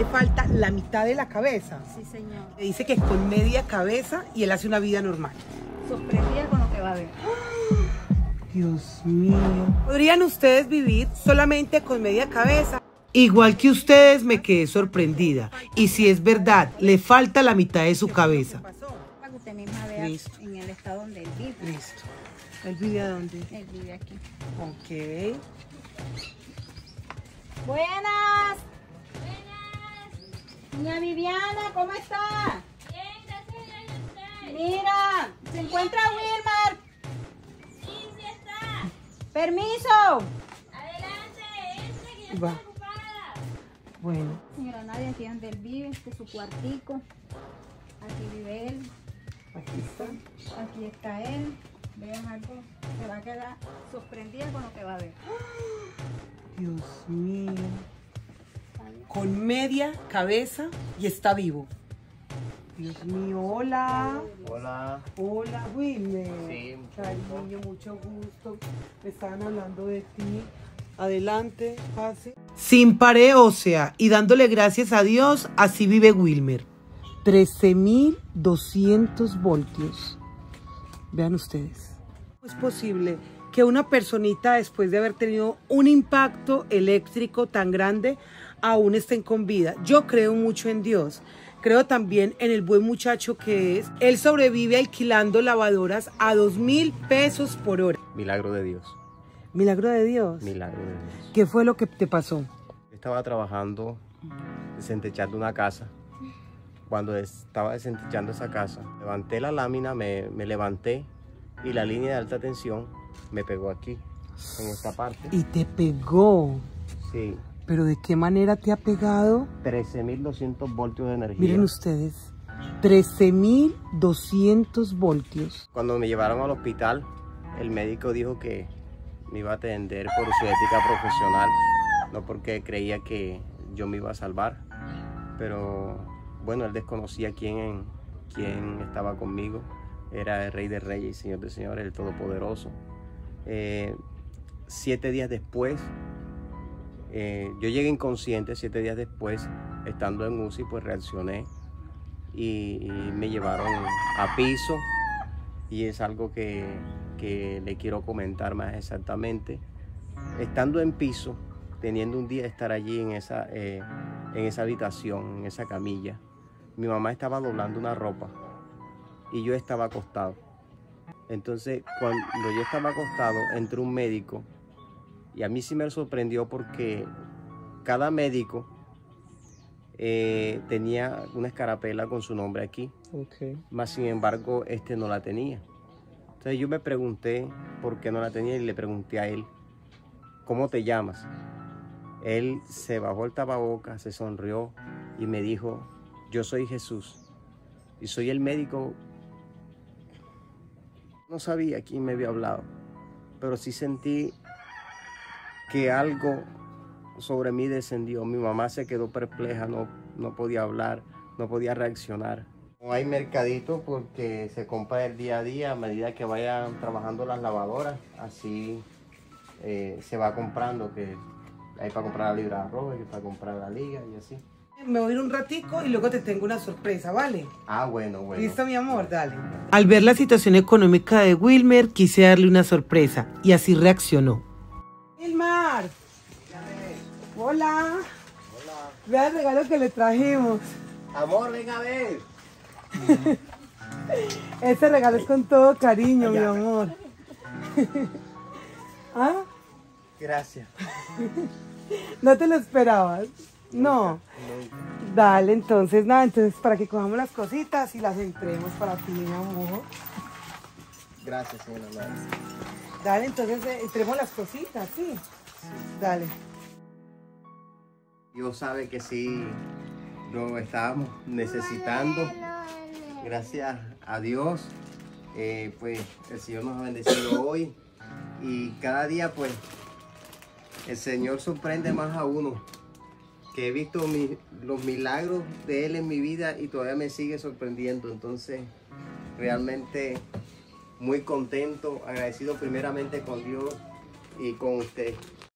le falta la mitad de la cabeza. Sí, señor. Le dice que con media cabeza y él hace una vida normal. Sorprendida con lo que va a ver. Dios mío. ¿Podrían ustedes vivir solamente con media cabeza? Igual que ustedes me quedé sorprendida. Y si es verdad, le falta la mitad de su cabeza. Para que usted misma vea Listo. en el estado donde él vive. Listo. ¿Él vive a dónde? Él vive aquí. Ok. Buenas. Doña Viviana, ¿cómo está? Bien, gracias a usted. Mira, se encuentra Wilmar. Sí, sí está. Permiso. Adelante, entre que yo Va. estoy ocupada. Bueno. Señora Nadia, aquí donde él vive, este es su cuartico. Aquí vive él. Aquí está. Aquí está él. Vean algo. Se va a quedar sorprendida con lo que va a ver. Con media cabeza y está vivo. Dios mío, hola. Hola. Hola, Wilmer. Sí, mucho Cariño, mucho gusto. Me estaban hablando de ti. Adelante, pase. Sin pared ósea y dándole gracias a Dios, así vive Wilmer. 13.200 voltios. Vean ustedes. ¿Cómo es posible que una personita, después de haber tenido un impacto eléctrico tan grande, aún estén con vida? Yo creo mucho en Dios. Creo también en el buen muchacho que es. Él sobrevive alquilando lavadoras a dos mil pesos por hora. Milagro de Dios. Milagro de Dios. Milagro de Dios. ¿Qué fue lo que te pasó? Estaba trabajando, desentechando una casa. Cuando estaba desentechando esa casa, levanté la lámina, me, me levanté y la línea de alta tensión me pegó aquí, en esta parte. Y te pegó. Sí, Pero ¿de qué manera te ha pegado? 13.200 voltios de energía. Miren ustedes. 13.200 voltios. Cuando me llevaron al hospital, el médico dijo que me iba a atender por su ética profesional, no porque creía que yo me iba a salvar, pero bueno, él desconocía quién, quién estaba conmigo, era el Rey de Reyes Señor de Señores, el Todopoderoso. Eh, siete días después, eh, yo llegué inconsciente, siete días después, estando en UCI, pues reaccioné y, me llevaron a piso y es algo que, que le quiero comentar más exactamente. Estando en piso, teniendo un día estar allí en esa, eh, en esa habitación, en esa camilla, mi mamá estaba doblando una ropa y yo estaba acostado. Entonces, cuando yo estaba acostado, entró un médico y a mí sí me sorprendió porque cada médico eh, tenía una escarapela con su nombre aquí más sin embargo este no la tenía. Entonces yo me pregunté por qué no la tenía y le pregunté a él, ¿cómo te llamas? Él se bajó el tapabocas, se sonrió y me dijo, yo soy Jesús y soy el médico. No sabía quién me había hablado, pero sí sentí que algo sobre mí descendió. Mi mamá se quedó perpleja, no, no podía hablar, no podía reaccionar. No hay mercadito porque se compra el día a día a medida que vayan trabajando las lavadoras. Así eh, se va comprando que hay para comprar la libra de arroz, hay para comprar la liga y así. Me voy a ir un ratico y luego te tengo una sorpresa, ¿vale? Ah, bueno, bueno. ¿Listo, mi amor? Dale. Al ver la situación económica de Wilmer, quise darle una sorpresa y así reaccionó. Wilmar. Hola. Hola. Vea el regalo que le trajimos. Amor, venga a ver. Este regalo es con todo cariño, mi amor. ¿Ah? Gracias. ¿No te lo esperabas? No. Dale, entonces, nada, entonces para que cojamos las cositas y las entremos para ti, mi amor. Gracias, señora Nancy. Dale, entonces eh, entremos las cositas, sí. Dale. Dios sabe que sí lo estábamos necesitando. Gracias a Dios, eh, pues el Señor nos ha bendecido hoy y cada día pues el Señor sorprende más a uno. Que he visto los milagros de Él en mi vida y todavía me sigue sorprendiendo. Entonces, realmente muy contento, agradecido primeramente con Dios y con usted.